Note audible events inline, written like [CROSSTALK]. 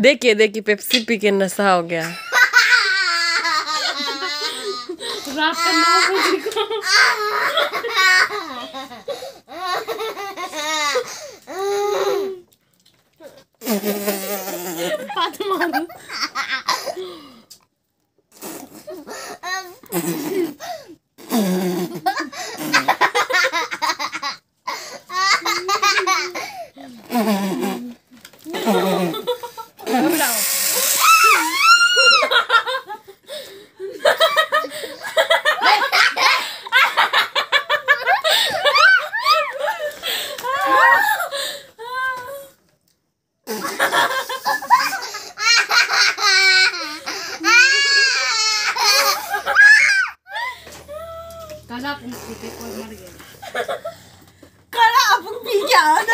देखिए देखिए Pepsi P के नशा हो गया। रात का नौ बजे को। पात मारू। [LAUGHS] Kala aku pitik ko, Maria. Kala pijak,